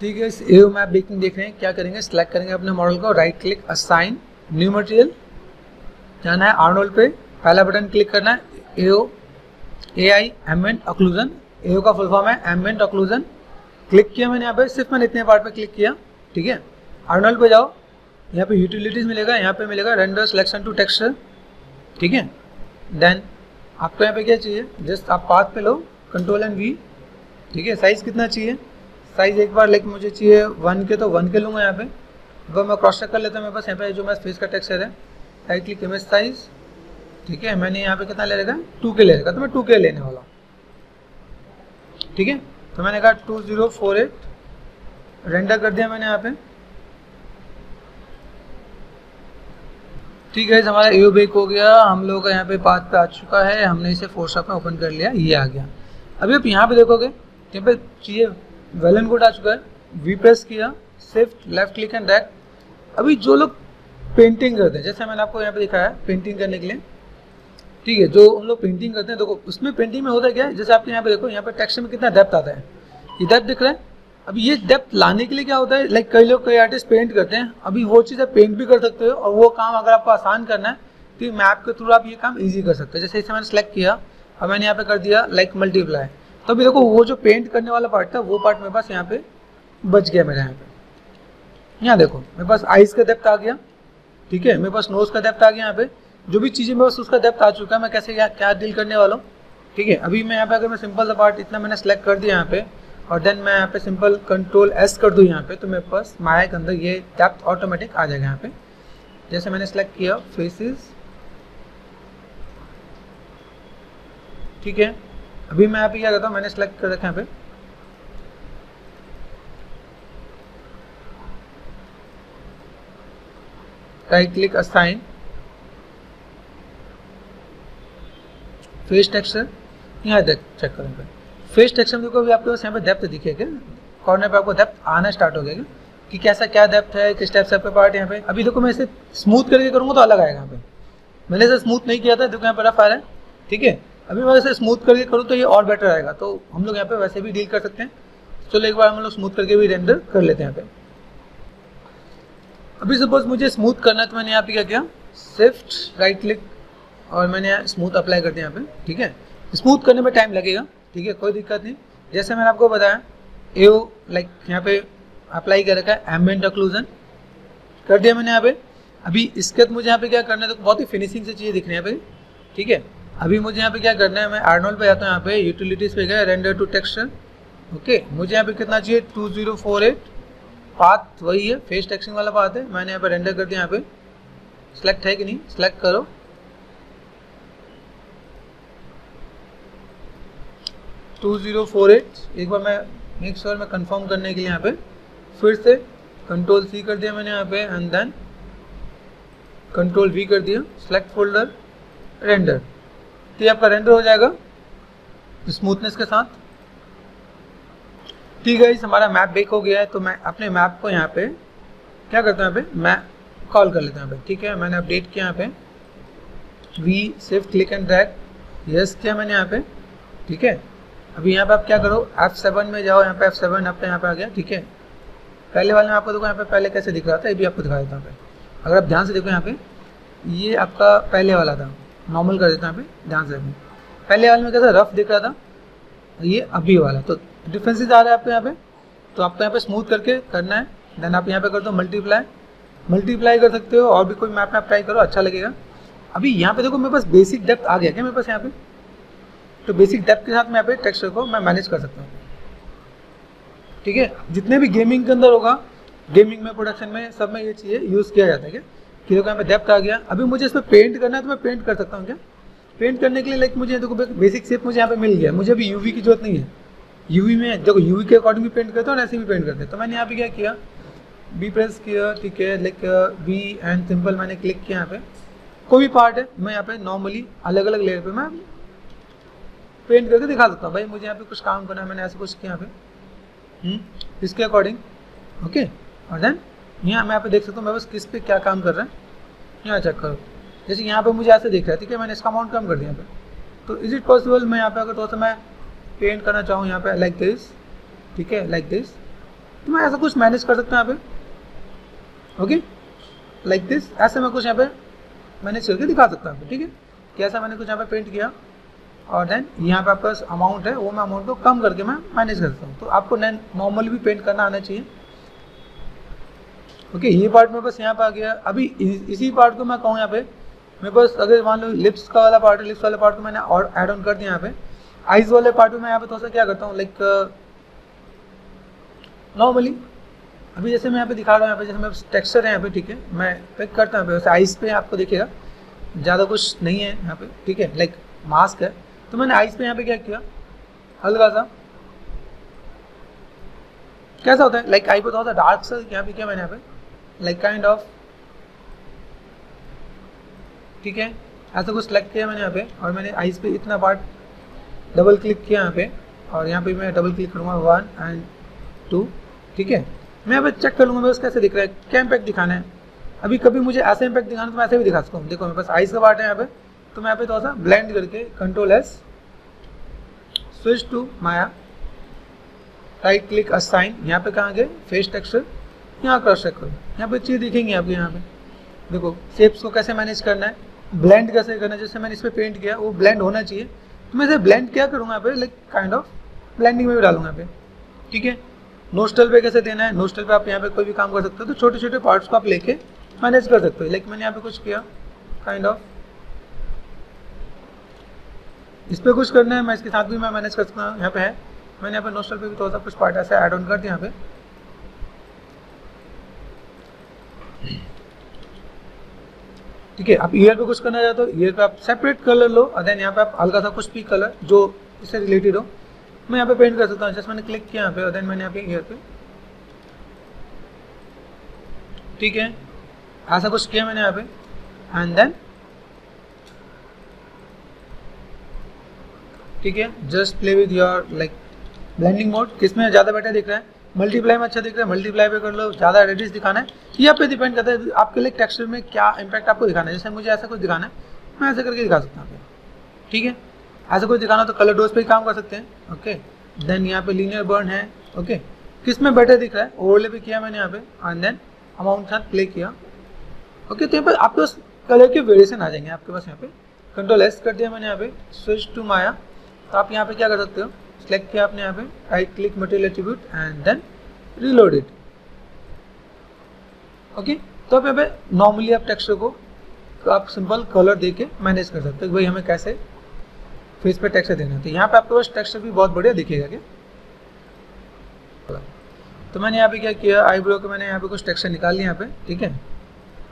ठीक है एओ map baking देख रहे हैं, क्या करेंगे? सिलेक्ट करेंगे अपने मॉडल को right click assign new material जाना है आर्नोल्ड पे, पहला बटन क्लिक करना है AO A I ambient occlusion AO का फुल फॉर्म है एमेंट ऑक्लूजन क्लिक किया मैंने यहाँ पे, सिर्फ़ मैंने इतने पार्ट पे क्लिक किया, ठीक है? आर्नोल्ड पे जाओ, यहाँ पे यूटिलिटीज मिलेगा, यहाँ पे मिलेगा रेंडर सिलेक्शन टू टेक्सचर ठीक है? देन आपको यहाँ पे क्या चाहिए? जस्ट आप पाथ पे लो कंट्रोल एंड वी ठीक है? साइज़ कितना चाहिए? साइज़ एक बार लाइक मुझे चाहिए वन के तो वन के लूँगा यहाँ पे। वो मैं क्रॉस चेक कर लेता हूँ, मेरे पास यहाँ पे जो मेरा फेस का टेक्सचर है राइट क्लिक इमेज साइज़ ठीक है, मैंने यहाँ पे कितना ले रहेगा टू के ले रहेगा तो मैं टू के लेने वाला हूँ। ठीक है? तो मैंने कहा two zero four eight render कर दिया मैंने यहाँ पे। ठीक है हमारा एओ बेक हो गया, हम लोगों का यहाँ पे पाथ पे आ चुका है, हमने इसे फोर्सअप में ओपन कर लिया, ये आ गया। अभी आप यहाँ पे देखोगे, यहाँ पे चाहिए वेलन कोड आ चुका है वी प्रेस किया shift left click and drag अभी जो लोग पेंटिंग करते हैं, जैसे मैंने आपको यहाँ पे दिखाया है पेंटिंग करने के लिए। ठीक है, जो उन लोग पेंटिंग करते हैं, देखो, उसमें पेंटिंग में होता है क्या जैसे आपके यहाँ पे देखो, यहाँ पे टेक्स्ट में कितना डेप्थ आता है। ये डेप्थ दिख रहा है? अभी ये डेप्थ लाने के लिए क्या होता है लाइक कई लोग, कई आर्टिस्ट पेंट करते हैं, अभी वो चीज़ आप पेंट भी कर सकते हो, और वो काम अगर आपको आसान करना है तो मैप के थ्रू आप ये काम ईजी कर सकते हो। जैसे इसे मैंने सेलेक्ट किया और मैंने यहाँ पे कर दिया लाइक मल्टीप्लाई तो अभी देखो वो जो पेंट करने वाला पार्ट था वो पार्ट मेरे पास यहाँ पे बच गया मेरे यहाँ पे। यहाँ देखो मेरे पास आइस का डेप्थ आ गया ठीक है? मेरे पास नोज़ का डेप्थ आ गया यहाँ पे। जो भी चीज़ें मेरे पास उसका डेप्थ आ चुका है मैं कैसे क्या, क्या डील करने वाला हूँ ठीक है? अभी मैं यहाँ पे अगर मैं सिंपल सा पार्ट इतना मैंने सेलेक्ट कर दिया यहाँ पे और देन मैं यहाँ पे सिंपल कंट्रोल एस कर दूँ यहाँ पे तो मेरे पास माया के अंदर ये डेप्थ ऑटोमेटिक आ जाएगा यहाँ पे। जैसे मैंने सेलेक्ट किया फेसिस ठीक है? अभी मैं यहाँ पे क्या करता हूँ, मैंने सेलेक्ट कर रखा है यहाँ पे। Right click assign face texture यहाँ देख चेक करेंगे फेस टेक्सचर देखो, अभी आपके पास यहाँ पे डेप्थ दिखेगा कॉर्नर पे आपको डेप्थ आना स्टार्ट हो गया कि कैसा क्या डेप्थ है, किस टाइप से आपके पार्ट यहाँ पे। अभी देखो, मैं इसे स्मूथ करके करूँगा तो अलग आएगा यहाँ पे। मैंने इसे स्मूथ नहीं किया था, देखो यहाँ पर रफ आ रहा है, ठीक है? अभी मैं इसे स्मूथ करके करूँ तो ये और बेटर आएगा। तो हम लोग यहाँ पे वैसे भी डील कर सकते हैं। चलो एक बार हम लोग स्मूथ करके भी रेंडर कर लेते हैं यहाँ पे। अभी सपोज़ मुझे स्मूथ करना है तो मैंने यहाँ पे क्या किया? सिफ्ट राइट क्लिक और मैंने स्मूथ अप्लाई कर दिया यहाँ पे, ठीक है? स्मूथ करने में टाइम लगेगा, ठीक है? कोई दिक्कत नहीं। जैसे मैंने आपको बताया ए लाइक यहाँ पे अप्लाई कर रखा है एम्बेंट ऑक्लूजन कर दिया मैंने यहाँ पे। अभी इसके बाद मुझे यहाँ पे क्या करना है? तो बहुत ही फिनिशिंग से चीज़ें दिख रही है यहाँ पे, ठीक है? अभी मुझे यहाँ पे क्या करना है, मैं आर्नोल पे जाता हूँ यहाँ पे यूटिलिटीज पे गया रेंडर टू टेक्सचर ओके मुझे यहाँ पे कितना चाहिए? Two zero four eight path वही है फेस टेक्सिंग वाला पाथ है, मैंने यहाँ पे रेंडर कर दिया यहाँ पे. सिलेक्ट है कि नहीं? सिलेक्ट करो. टू ज़ीरो फोर एट एक बार मैं मेक श्योर मैं कंफर्म करने के लिए यहाँ पे. फिर से कंट्रोल सी कर दिया मैंने यहाँ पे एंड देन कंट्रोल वी कर दिया. सेलेक्ट फोल्डर रेंडर तो ये आपका रेंडर हो जाएगा स्मूथनेस के साथ। ठीक है हमारा मैप बेक हो गया है तो मैं अपने मैप को यहाँ पे, क्या करता हूँ यहाँ पे? मैं कॉल कर लेता हूँ यहाँ पे, ठीक है? मैंने अपडेट किया यहाँ पे। वी सिर्फ़ क्लिक एंड ड्रैग यस किया मैंने यहाँ पे, ठीक है? अभी यहाँ पे आप क्या करो F7 में जाओ, यहाँ पे F7 आपका यहाँ पे आ गया, ठीक है? पहले वाले में आपको देखो यहाँ पे पहले कैसे दिख रहा था, ये भी आपको दिखा देता हूँ अगर आप ध्यान से देखो यहाँ पे, ये आपका पहले वाला था। नॉर्मल कर देता हूँ यहाँ पे ध्यान से पहले वाले में कैसा रफ दिख रहा था, ये अभी वाला। तो डिफ्रेंसेज आ रहा है आपको यहाँ पे तो आपको यहाँ पे स्मूथ करके करना है। देन आप यहाँ पे कर दो मल्टीप्लाई मल्टीप्लाई कर सकते हो, और भी कोई मैप में आप ट्राई करो अच्छा लगेगा। अभी यहाँ पे देखो, मेरे पास बेसिक डेप्थ आ गया क्या मेरे पास यहाँ पे? तो बेसिक डेप्थ के साथ मैं यहाँ पे टेक्सचर को मैं मैनेज कर सकता हूँ। ठीक है? जितने भी गेमिंग के अंदर होगा गेमिंग में प्रोडक्शन में, सब में ये चीज़ें यूज़ किया जाता है क्या कि देखो यहाँ पे डेप्थ आ गया। अभी मुझे इसमें पेंट करना है तो मैं पेंट कर सकता हूँ क्या? पेंट करने के लिए लाइक मुझे, देखो बेसिक शेप मुझे यहाँ पे मिल गया। मुझे अभी यूवी की ज़रूरत नहीं है। यूवी में, देखो यूवी के अकॉर्डिंग भी पेंट करते हो और ऐसे भी पेंट करते हैं। तो मैंने यहाँ पे क्या किया? बी प्रेस किया, ठीक है लाइक बी एंड सिंपल मैंने क्लिक किया यहाँ पे। कोई भी पार्ट है, मैं यहाँ पे नॉर्मली अलग अलग लेयर पे मैं पेंट करके दिखा सकता हूँ। भाई, मुझे यहाँ पे कुछ काम करना है, मैंने ऐसे कुछ किया यहाँ पे। इसके अकॉर्डिंग ओके और देन यहाँ मैं यहाँ पे देख सकता हूँ, मैं बस किस पे क्या काम कर रहा है। यहाँ चेक करो। जैसे यहाँ पे मुझे ऐसे दिख रहा है, ठीक है? मैंने इसका अमाउंट कम कर दिया यहाँ पे। तो इज़ इट पॉसिबल मैं यहाँ पे अगर थोड़ा सा मैं पेंट करना चाहूँ यहाँ पे लाइक दिस ठीक है? लाइक दिस तो मैं ऐसा कुछ मैनेज कर सकता हूँ यहाँ पे। ओके लाइक दिस ऐसे मैं कुछ यहाँ पे मैनेज करके दिखा सकता हूँ ठीक है? कैसा मैंने कुछ यहाँ पे पेंट किया? और देन यहाँ पे आपका अमाउंट है, वो मैं अमाउंट को कम करके मैं मैनेज करता हूँ। तो आपको नॉर्मली भी पेंट करना आना चाहिए। ओके ये पार्ट में बस यहाँ पे आ गया। अभी इसी पार्ट को मैं कहूँ यहाँ पे, मैं बस अगर मान लो लिप्स का वाला पार्ट है लिप्स वाले पार्ट को मैंने और एड ऑन कर दिया यहाँ पे। आइज़ वाले पार्ट में मैं यहाँ पे थोड़ा सा क्या करता हूँ लाइक नॉर्मली अभी जैसे मैं यहाँ पे दिखा रहा हूँ, यहाँ पे जैसे मैं टेक्सचर है यहाँ पे, ठीक है, मैं पिक करता हूँ, वैसे आइस पे आपको दिखेगा। ज़्यादा कुछ नहीं है यहाँ पे, ठीक है लाइक मास्क है। तो मैंने आइस पे यहाँ पे क्या किया, हल्का सा, कैसा होता है लाइक आई पे थोड़ा सा डार्क सा, यहाँ पे क्या मैंने यहाँ पे। लाइक काइंड ऑफ़ ठीक है? ऐसा कुछ सेलेक्ट किया मैंने यहाँ पे, और मैंने आइस पे इतना पार्ट डबल क्लिक किया यहाँ पे, और यहाँ पे मैं डबल क्लिक करूँगा वन एंड टू ठीक है? मैं यहाँ पे चेक कर लूँगा कैसे दिख रहा है, क्या इम्पैक्ट दिखाना है? अभी कभी मुझे ऐसा इम्पैक्ट दिखाना तो मैं ऐसे भी दिखा सकता हूँ। देखो, मेरे पास आइस का पार्ट है यहाँ पे तो मैं यहाँ पे थोड़ा सा ब्लेंड करके control S switch to Maya right click assign यहाँ पे कहाँ गए? फेस टेक्सचर यहाँ क्रॉस चेक करो। यहाँ पे चीज़ दिखेंगी आपको यहाँ पे। देखो शेप्स को कैसे मैनेज करना है ब्लेंड कैसे करना है, जैसे मैंने इस पर पेंट किया, वो ब्लेंड होना चाहिए। तो मैं इसे ब्लेंड क्या करूँगा पे? लाइक काइंड ऑफ़ ब्लेंडिंग में भी डालूँगा यहाँ पे। ठीक है? नोस्टल पे कैसे देना है? नोस्टल पे आप यहाँ पे कोई भी काम कर सकते हो तो छोटे छोटे पार्ट्स को आप लेके मैनेज कर सकते हो। लाइक मैंने यहाँ पे कुछ किया काइंड ऑफ़ इस पर कुछ करना है, मैं इसके साथ भी मैं मैनेज कर सकता हूँ। यहाँ पे है। मैंने यहाँ पे नोस्टल पे भी थोड़ा सा कुछ पार्ट ऐसा ऐड ऑन कर दिया यहाँ पे। ठीक है, आप ईयर पे कुछ करना चाहते हो ईयर पे आप सेपरेट कलर लो और देन यहाँ पे आप हल्का सा कुछ भी कलर जो इससे रिलेटेड हो। मैं यहाँ पे पेंट कर सकता हूँ जैसे मैंने क्लिक किया यहाँ पे और देन मैंने यहाँ पे ईयर पे। ठीक है, ऐसा कुछ किया मैंने यहाँ पे एंड देन ठीक है just play with your like blending mode किसमें ज़्यादा बेटर दिख रहा है? मल्टीप्लाई में अच्छा दिख रहा है मल्टीप्लाई पे कर लो, ज़्यादा रेडिस दिखाना है। ये आप पे डिपेंड करता है आपके लिए टेक्सचर में क्या इंपैक्ट आपको दिखाना है। जैसे मुझे ऐसा कुछ दिखाना है, मैं ऐसा करके दिखा सकता हूँ। ठीक है? ऐसा कुछ दिखाना तो कलर डोज पे ही काम कर सकते हैं। ओके देन यहाँ पे लीनियर बर्न है। ओके किसमें बेटर दिख रहा है? ओवरले पे किया मैंने यहाँ पे। एंड देन अमाउंट साथ प्ले किया। ओके तो यहाँ पर आपके पास कलर के वेरिएशन आ जाएँगे। आपके पास यहाँ पे कंट्रोल एस कर दिया मैंने यहाँ पे। स्विच टू माया तो आप यहाँ पे क्या कर सकते हो? सेलेक्ट किया आपने यहाँ पे right click material attribute and then reload it okay तो आप यहाँ पे नॉर्मली आप टेक्सचर को तो आप सिंपल कलर दे के मैनेज कर सकते हो भाई हमें कैसे फेस पे टेक्सचर देना है। तो यहाँ पे आपके पास टेक्सचर भी बहुत बढ़िया दिखेगा क्या? तो मैंने यहाँ पे क्या किया? आईब्रो का मैंने यहाँ पे कुछ टेक्सचर निकाल लिया यहाँ पे, ठीक है?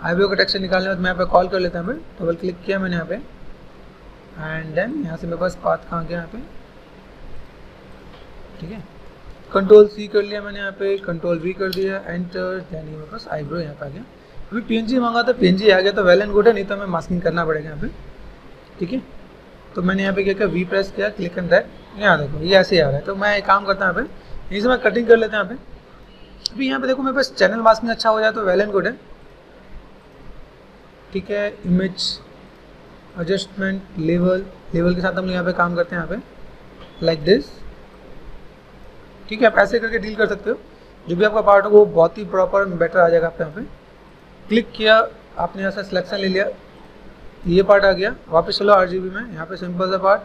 आईब्रो का टेक्सचर निकालने के बाद मैं यहाँ पे कॉल कर लेता हूँ डबल क्लिक किया मैंने यहाँ पे। एंड देन यहाँ से मेरे पास पाथ कहाँ गया यहाँ पे? ठीक है? कंट्रोल सी कर लिया मैंने यहाँ पे कंट्रोल वी कर दिया एंटर देन मेरे पास आईब्रो यहाँ पे आ गया। अभी पीएनजी मांगा था पीएनजी आ गया तो वेल एंड गुड है, नहीं तो हमें मास्किंग करना पड़ेगा यहाँ पे। ठीक है? तो मैंने यहाँ पे क्या किया वी प्रेस किया क्लिक एंड ड्रैग यहाँ देखो, ये ऐसे ही आ रहा है। तो मैं एक काम करता हूँ यहाँ पे यहीं से मैं कटिंग कर लेते हैं यहाँ पे। अभी यहाँ पे देखो मेरे पास चैनल मास्किंग अच्छा हो जाए तो वेल एंड गुड है। ठीक है इमेज एडजस्टमेंट लेवल लेवल के साथ हम लोग यहाँ पे काम करते हैं यहाँ पे। लाइक दिस ठीक है, आप ऐसे करके डील कर सकते हो। जो भी आपका पार्ट हो वो बहुत ही प्रॉपर एंड बेटर आ जाएगा आपके यहाँ पे। क्लिक किया, आपने यहाँ से सिलेक्शन ले लिया। ये पार्ट आ गया। वापस चलो आरजीबी में। यहाँ पे सिंपल सा पार्ट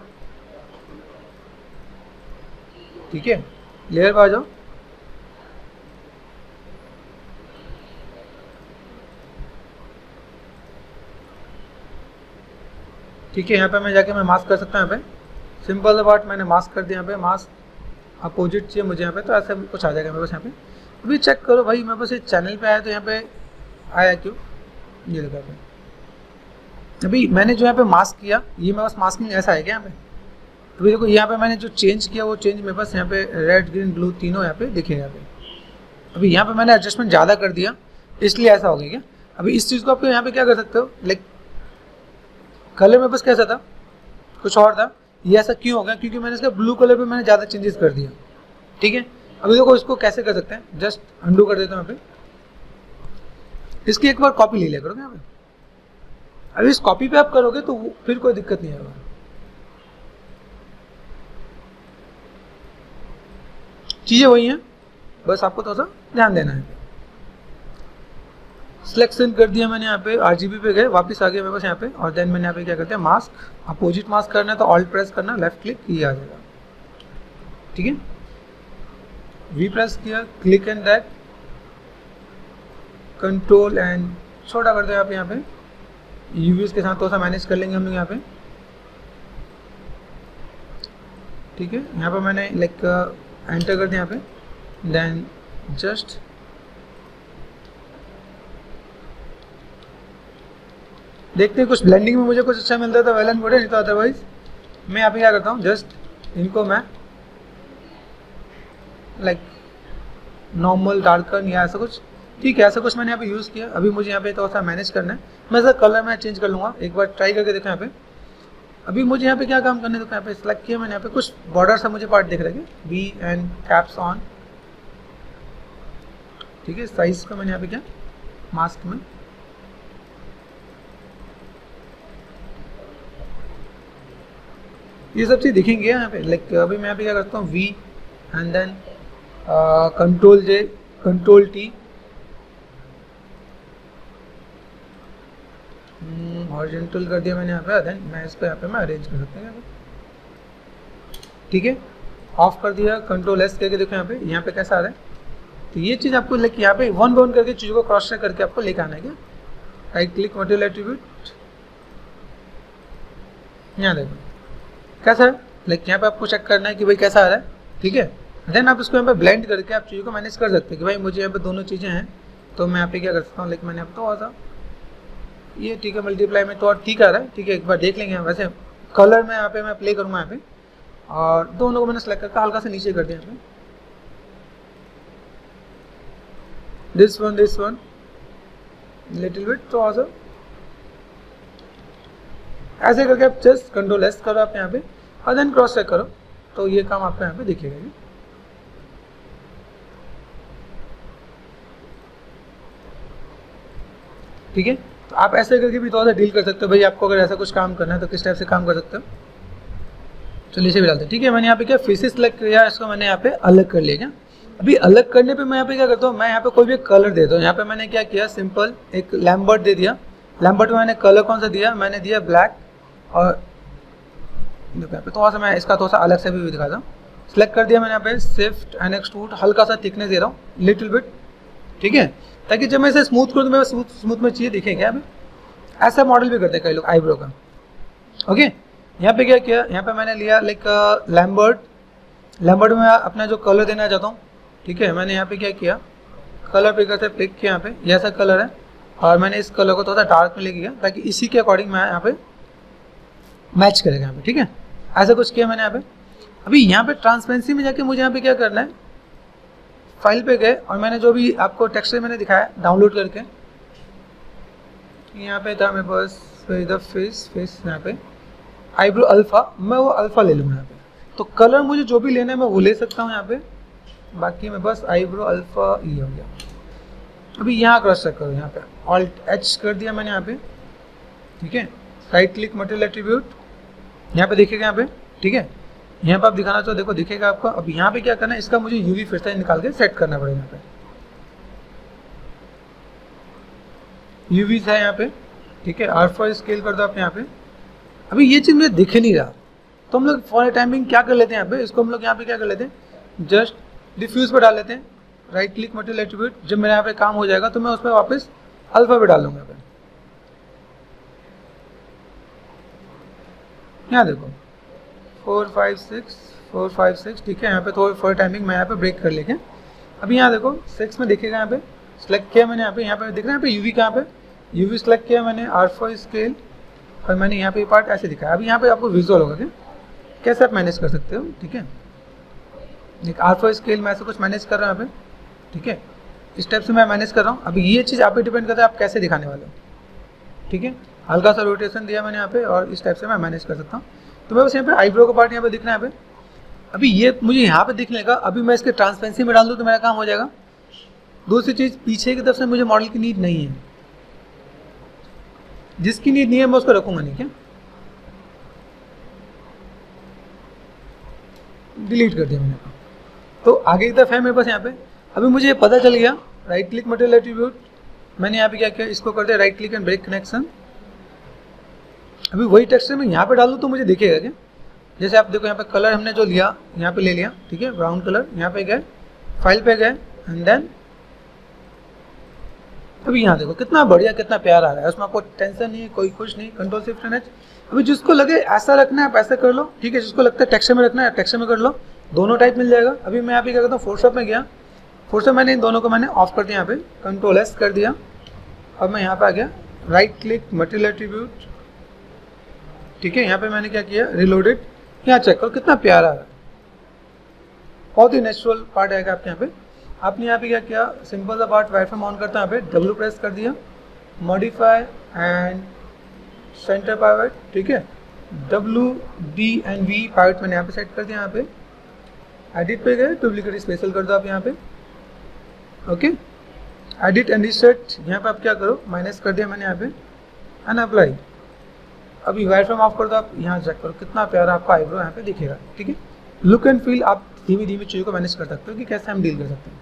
ठीक है? लेयर पर आ जाओ। ठीक है, यहाँ पे मैं जाके मैं मास्क कर सकता हूँ यहाँ पे। सिंपल सा पार्ट मैंने मास्क कर दिया यहाँ पे। मास्क अपोजिट चाहिए मुझे यहाँ पे तो ऐसा कुछ आ जाएगा मेरे पास यहाँ पे। अभी चेक करो भाई, मेरे पास ये चैनल पे आया तो यहाँ पे आया क्यों? ये लगा पे। अभी मैंने जो यहाँ पे मास्क किया, ये मेरे पास मास्किंग ऐसा है क्या यहाँ पे? अभी देखो, यहाँ पे मैंने जो चेंज किया, वो चेंज मेरे पास यहाँ पे रेड ग्रीन ब्लू तीनों यहाँ पे दिखेगा यहाँ पे। अभी यहाँ पे मैंने एडजस्टमेंट ज़्यादा कर दिया, इसलिए ऐसा हो गया क्या? अभी इस चीज़ को आप यहाँ पे क्या कर सकते हो? लाइक कलर में बस कैसा था? कुछ और था? ये ऐसा क्यों हो गया क्योंकि मैंने इसका ब्लू कलर पे मैंने ज़्यादा चेंजेस कर दिया। ठीक है? अभी देखो इसको कैसे कर सकते हैं। जस्ट अंडू कर देता हूँ यहाँ पे। इसकी एक बार कॉपी ले लिया करोगे यहाँ पे? अभी इस कॉपी पे आप करोगे तो फिर कोई दिक्कत नहीं आएगा। चीज़ें वही हैं। बस आपको थोड़ा सा ध्यान देना है। सिलेक्शन कर दिया मैंने यहाँ पे आरजीबी पे गए वापस आ गया मेरे पास यहाँ पे और देन मैंने यहाँ पे क्या करते हैं मास्क अपोजिट मास्क करना है तो ऑल्ट प्रेस करना लेफ़्ट क्लिक ये आ जाएगा। ठीक है? वी प्रेस किया click and that control and छोटा कर दो आप यहाँ पे। यूवीज के साथ थोड़ा सा मैनेज कर लेंगे हम लोग यहाँ पे। ठीक है? यहाँ पर मैंने लाइक एंटर uh, कर दिया यहाँ पे। देन जस्ट देखते हैं, कुछ ब्लेंडिंग में मुझे कुछ अच्छा मिलता है तो वेल एंड गुड नहीं तो अदरवाइज़ मैं यहाँ पे क्या करता हूँ जस्ट इनको मैं लाइक नॉर्मल डार्कन या ऐसा कुछ। ठीक है, ऐसा कुछ मैंने यहाँ पे यूज़ किया। अभी मुझे यहाँ पे थोड़ा सा मैनेज करना है। मैं सर कलर मैं चेंज कर लूँगा। एक बार ट्राई करके देखा यहाँ पे। अभी मुझे यहाँ पे क्या काम करने देखो, यहाँ पे सिलेक्ट किया मैंने यहाँ पे। कुछ बॉर्डर सा मुझे पार्ट देख रहे बी एंड कैप्स ऑन ठीक है साइज़ का मैंने यहाँ पे क्या? मास्क में। ये सब चीज़ दिखेंगे यहाँ पे। लाइक अभी मैं यहाँ क्या करता हूँ V and then control J control T horizontal कर दिया मैंने यहाँ पे देन मैं इसको यहाँ पे मैं अरेंज कर सकता हूँ ठीक है? ऑफ़ कर दिया कंट्रोल एस करके देखो यहाँ पे यहाँ पे कैसा आ रहा है। तो ये चीज़ आपको लेके यहाँ पे वन वन करके चीज़ों को क्रॉस चेक करके आपको लेकर आना है, क्या? राइट क्लिक मटेरियल एट्रीब्यूट यहाँ देखो। कैसा है? लाइक यहाँ पे आपको चेक करना है कि भाई कैसा आ रहा है, ठीक है? देन आप इसको यहाँ पे ब्लेंड करके आप चीज़ों को मैनेज कर सकते हैं कि भाई मुझे यहाँ पे दोनों चीज़ें हैं तो मैं यहाँ पे क्या कर सकता हूँ? लाइक मैंने अब तो था, ये ठीक है मल्टीप्लाई में तो और ठीक आ रहा है, ठीक है, एक बार देख लेंगे वैसे कलर में यहाँ पे मैं प्ले करूँगा यहाँ पे, और दोनों को मैंने सेलेक्ट करके हल्का से नीचे कर दिया यहाँ पे। This one this one little bit तो सा ऐसे करके आप जस्ट कंट्रोल एस करो आप यहाँ पे। और देन क्रॉस चेक करो। तो ये काम आपको यहाँ पे दिखेगा ठीक है? तो आप ऐसे करके भी थोड़ा सा डील कर सकते हो। भाई आपको अगर ऐसा कुछ काम करना है तो किस टाइप से काम कर सकते हो? चलिए इसे भी डालते ठीक है, मैंने यहाँ पे क्या फेसिस सेलेक्ट किया इसको मैंने यहाँ पे अलग कर लिया, क्या? अभी अलग करने पे मैं यहाँ पे क्या करता हूँ, मैं यहाँ पे कोई भी कलर देता हूँ। यहाँ पे मैंने क्या किया सिंपल एक लैम्बर्ट दे दिया। लैम्बर्ट में मैंने कलर कौन सा दिया? मैंने दिया ब्लैक और देखो यहाँ पे। थोड़ा सा मैं इसका थोड़ा सा अलग से भी दिखाता हूँ। सेलेक्ट कर दिया मैंने यहाँ पे स्विफ्ट एंड एक्सट्रूड हल्का सा थिकनेस दे रहा हूँ लिटिल बिट ठीक है? ताकि जब मैं इसे स्मूथ करूँ तो मैं स्मूथ स्मूथ में चाहिए दिखे क्या ऐसा मॉडल भी करते हैं कई लोग आईब्रो का। ओके यहाँ पे क्या किया, यहाँ पे मैंने लिया लाइक लैम्बर्ट लैम्बर्ट में अपना जो कलर देना चाहता हूँ, ठीक है? मैंने यहाँ पे क्या किया कलर पिकर से पिक किया यहाँ पे ऐसा कलर है। और मैंने इस कलर को थोड़ा डार्क में लेके गया, ताकि इसी के अकॉर्डिंग मैं यहाँ पे मैच करेगा यहाँ पे, ठीक है? ऐसा कुछ किया मैंने यहाँ पे? अभी यहाँ पे ट्रांसपेरेंसी में जाके मुझे यहाँ पे क्या करना है? फ़ाइल पे गए और मैंने जो भी आपको टेक्सचर मैंने दिखाया डाउनलोड करके। यहाँ पे था मेरे पास फेस फेस यहाँ पे। आईब्रो अल्फ़ा मैं वो अल्फ़ा ले लूँगा यहाँ पे। तो कलर मुझे जो भी लेना है मैं वो ले सकता हूँ यहाँ पे। बाकी मैं बस आईब्रो अल्फ़ा ये हो गया। अभी यहाँ क्रॉस चेक करो यहाँ पे। ऑल्ट एच कर दिया मैंने यहाँ पे। ठीक है? राइट क्लिक मटेरियल एट्रीब्यूट यहाँ पे देखिएगा यहाँ पे, ठीक है? यहाँ पे आप दिखाना चाहो, देखो, दिखेगा आपको। अब यहाँ पे क्या करना है, इसका मुझे यूवी फिर से निकाल के सेट करना पड़ेगा यहाँ पे। यूवीज है यहाँ पे, ठीक है? आर फोर स्केल कर दो आप यहाँ पे। अभी ये चीज़ मुझे दिख नहीं रहा। तो हम लोग फॉर ए टाइमिंग क्या कर लेते हैं यहाँ पे? इसको हम लोग यहाँ पे क्या कर लेते हैं? जस्ट डिफ्यूज पर डाल लेते हैं। राइट क्लिक मटेरियल एट्रीब्यूट जब मेरे यहाँ पे काम हो जाएगा तो मैं उस पर वापस अल्फ़ा पे डाल दूँगा यहाँ पे। यहाँ देखो। Four five six four five six ठीक है, यहाँ पे थोड़ी फोर टाइमिंग मैं यहाँ पे ब्रेक कर लेके। अभी यहाँ देखो सिक्स में देखेगा यहाँ पे सेलेक्ट किया मैंने यहाँ पे यहाँ पे देख रहे हैं यहाँ पे यूवी कहाँ पे? यू वी सेलेक्ट किया मैंने आर फोर स्केल और मैंने यहाँ पे पार्ट ऐसे दिखाया। अभी यहाँ पे आपको विजुअल होगा क्या कैसे आप मैनेज कर सकते हो, ठीक है? एक आर फोर स्केल में ऐसे कुछ मैनेज कर रहा हूँ यहाँ पे, ठीक है? इस टाइप से मैं मैनेज कर रहा हूँ। अभी ये चीज़ आप पे डिपेंड करता है, आप कैसे दिखाने वाले हो, ठीक है? हल्का सा रोटेशन दिया मैंने यहाँ पे और इस टाइप से मैं मैनेज कर सकता हूँ। तो मैं बस यहाँ पे आईब्रो का पार्ट यहाँ पे दिखना है यहाँ पे। अभी ये मुझे यहाँ पे दिखने का, अभी मैं इसके ट्रांसपेरेंसी में डाल दूँ तो मेरा काम हो जाएगा। दूसरी चीज़, पीछे की तरफ़ से मुझे मॉडल की नीड नहीं है। जिसकी नीड नहीं है, मैं उसको रखूँगा नहीं, क्या? डिलीट कर दिया मैंने। तो आगे की तरफ़ है मेरे पास यहाँ पे। अभी मुझे पता चल गया राइट क्लिक मटेरियल एट्रीब्यूट मैंने यहाँ पे क्या किया, इसको कर दिया right click and break connection अभी वही टेक्सचर मैं यहाँ पे डाल तो मुझे दिखेगा क्या? जैसे आप देखो यहाँ पे कलर हमने जो लिया, यहाँ पे ले लिया, ठीक है? ब्राउन कलर यहाँ पे गए फ़ाइल पे गए एंड देन अभी यहाँ देखो, कितना बढ़िया, कितना प्यार आ रहा है। उसमें आपको टेंशन नहीं है, कोई कुछ नहीं कंट्रोल शिफ्ट एन अभी जिसको लगे ऐसा रखना है, आप ऐसा कर लो, ठीक है? जिसको लगता है टेक्सचर में रखना है टेक्सचर में कर लो। दोनों टाइप मिल जाएगा। अभी मैं यहाँ पे क्या करता हूँ फोटोशॉप में गया। फोटोशॉप मैंने इन दोनों को मैंने ऑफ़ कर दिया यहाँ पे कंट्रोल एस कर दिया। अब मैं यहाँ पे आ गया। राइट क्लिक मटेरियल एट्रीब्यूट ठीक है, यहाँ पे मैंने क्या किया? रिलोडेड यहाँ चेक करो, कितना प्यारा है। बहुत ही नेचुरल पार्ट आएगा आपके यहाँ पे। आपने यहाँ पे क्या किया? सिंपल सा पार्ट वाई फ्रेम ऑन करता है यहाँ पे। डब्ल्यू प्रेस कर दिया। मॉडिफाई एंड सेंटर पावर्ट ठीक है? W D and V pivot मैंने यहाँ पे सेट कर दिया यहाँ पे। एडिट पे गए डुप्लीकेट स्पेशल कर दो आप यहाँ पे। ओके एडिट एंड रिसेट यहाँ पे आप क्या करो? माइनस कर दिया मैंने यहाँ पे। एंड अप्लाई अभी वायर फ्रेम ऑफ़ कर दो, आप यहाँ चेक करो, कितना प्यारा आपका आईब्रो यहाँ पे दिखेगा, ठीक है? लुक एंड फील आप धीमे धीमे चीज़ों को मैनेज कर सकते हो कि कैसे हम डील कर सकते हैं।